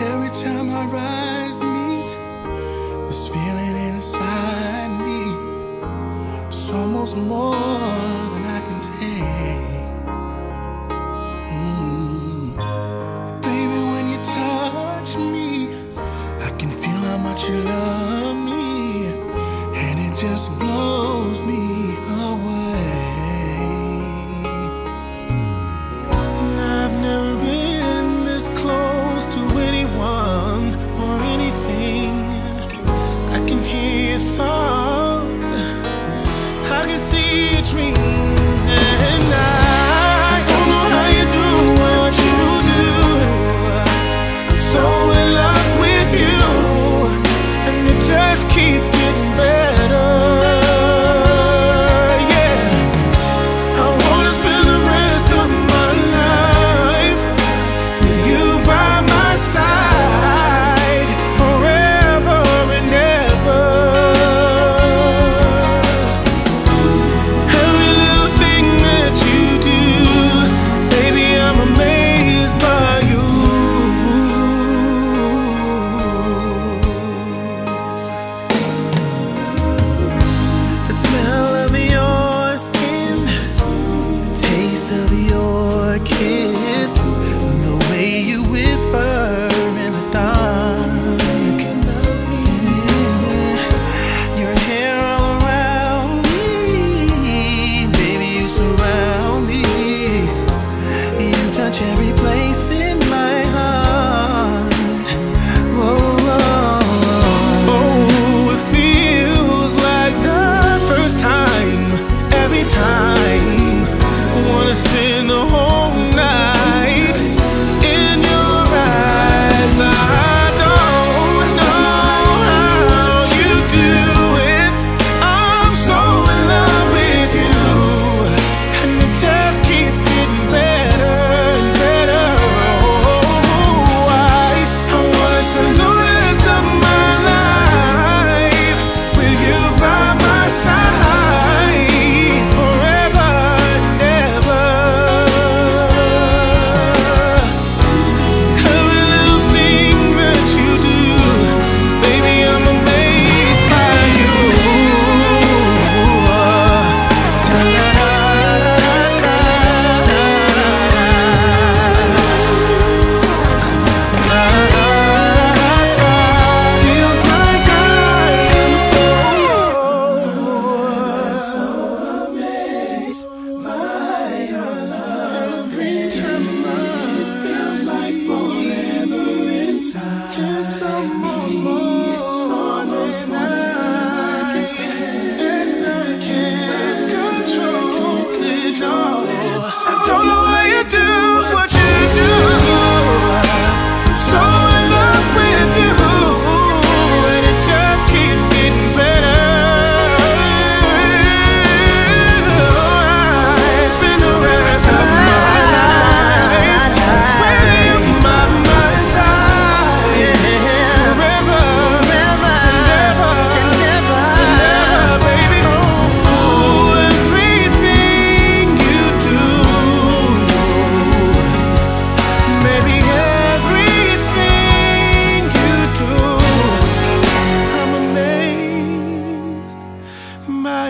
Every time our eyes meet, this feeling inside me—it's almost more than I can take. Mm. Baby, when you touch me, I can feel how much you love me, and it just blows me I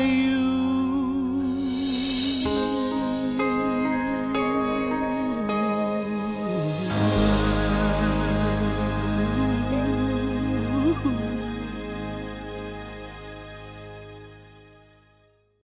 you.